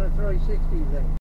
a, a 360 thing.